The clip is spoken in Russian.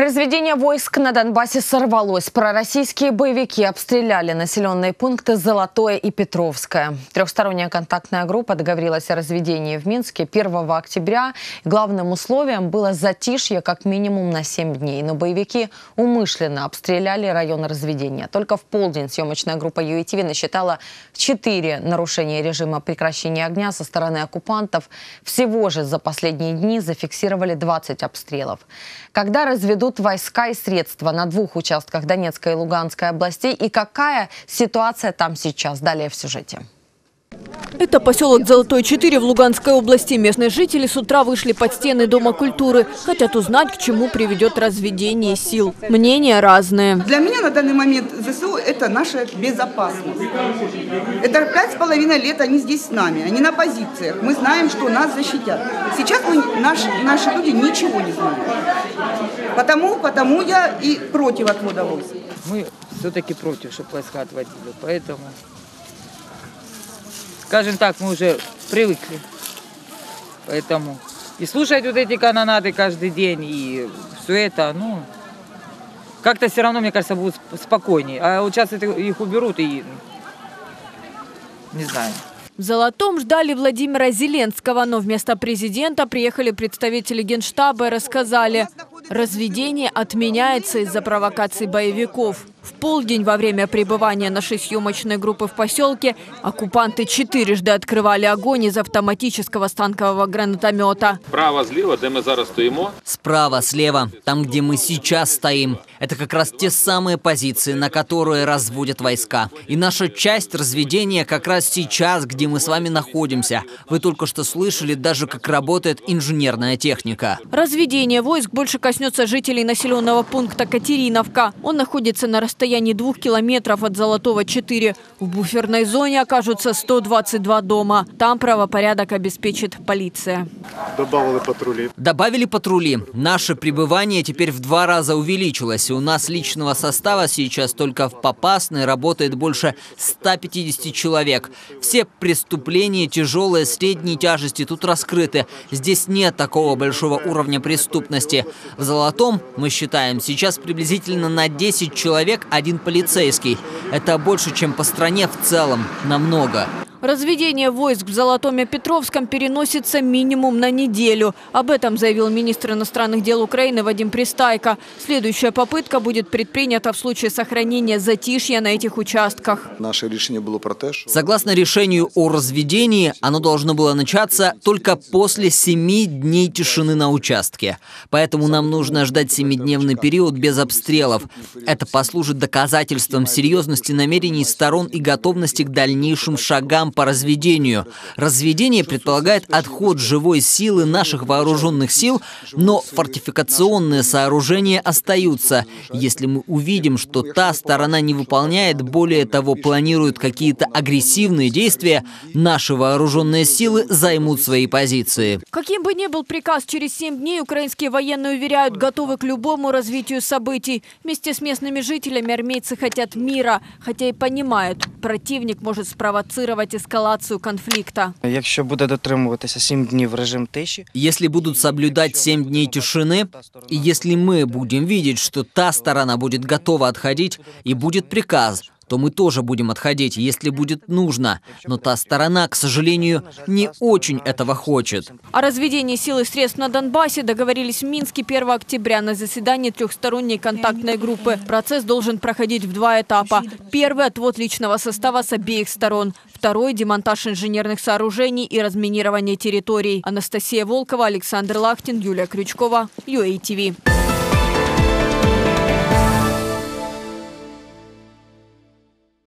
Разведение войск на Донбассе сорвалось. Пророссийские боевики обстреляли населенные пункты Золотое и Петровское. Трехсторонняя контактная группа договорилась о разведении в Минске 1 октября. Главным условием было затишье как минимум на 7 дней. Но боевики умышленно обстреляли район разведения. Только в полдень съемочная группа ЮИТВ насчитала 4 нарушения режима прекращения огня со стороны оккупантов. Всего же за последние дни зафиксировали 20 обстрелов. Когда разведут идут войска и средства на двух участках Донецкой и Луганской областей. И какая ситуация там сейчас? Далее в сюжете. Это поселок Золотой-4 в Луганской области. Местные жители с утра вышли под стены Дома культуры. Хотят узнать, к чему приведет разведение сил. Мнения разные. Для меня на данный момент ЗСУ – это наша безопасность. Это пять с половиной лет они здесь с нами, они на позициях. Мы знаем, что нас защитят. Сейчас мы, наши, наши люди ничего не знают. Потому, потому я и против отвода войск. Мы все-таки против, чтобы войска отводили. Поэтому скажем так, мы уже привыкли. Поэтому и слушать вот эти канонады каждый день, и все это, ну, как-то все равно, мне кажется, будет спокойнее. А вот сейчас их уберут и не знаю. В Золотом ждали Владимира Зеленского, но вместо президента приехали представители Генштаба и рассказали, разведение отменяется из-за провокаций боевиков. В полдень во время пребывания нашей съемочной группы в поселке оккупанты четырежды открывали огонь из автоматического станкового гранатомета. Справа, слева, где мы зараз стоимо. Справа, слева, там, где мы сейчас стоим. Это как раз те самые позиции, на которые разводят войска. И наша часть разведения как раз сейчас, где мы с вами находимся. Вы только что слышали даже, как работает инженерная техника. Разведение войск больше коснется жителей населенного пункта Катериновка. Он находится на расстоянии двух километров от Золотого 4. В буферной зоне окажутся 122 дома. Там правопорядок обеспечит полиция. Добавили патрули. Добавили патрули. Наше пребывание теперь в два раза увеличилось. У нас личного состава сейчас только в Попасной работает больше 150 человек. Все преступления тяжелые, средней тяжести тут раскрыты. Здесь нет такого большого уровня преступности. В Золотом, мы считаем, сейчас приблизительно на 10 человек человек, один полицейский. Это больше, чем по стране в целом. Намного. Разведение войск в Золотом и Петровском переносится минимум на неделю. Об этом заявил министр иностранных дел Украины Вадим Пристайко. Следующая попытка будет предпринята в случае сохранения затишья на этих участках. Наше решение было про те, что... Согласно решению о разведении, оно должно было начаться только после семи дней тишины на участке. Поэтому нам нужно ждать семидневный период без обстрелов. Это послужит доказательством серьезности намерений сторон и готовности к дальнейшим шагам по разведению. Разведение предполагает отход живой силы наших вооруженных сил, но фортификационные сооружения остаются. Если мы увидим, что та сторона не выполняет, более того, планирует какие-то агрессивные действия, наши вооруженные силы займут свои позиции. Каким бы ни был приказ, через 7 дней украинские военные уверяют, готовы к любому развитию событий. Вместе с местными жителями армейцы хотят мира, хотя и понимают, противник может спровоцировать эскалацию конфликта. Якщо буде дотримуватися 7 днів режим тиші, Если будут соблюдать 7 дней тишины, и если мы будем видеть, что та сторона будет готова отходить, и будет приказ, то мы тоже будем отходить, если будет нужно. Но та сторона, к сожалению, не очень этого хочет. О разведении сил и средств на Донбассе договорились в Минске 1 октября на заседании трехсторонней контактной группы. Процесс должен проходить в два этапа. Первый – отвод личного состава с обеих сторон. Второй – демонтаж инженерных сооружений и разминирование территорий. Анастасия Волкова, Александр Лахтин, Юлия Крючкова, UATV.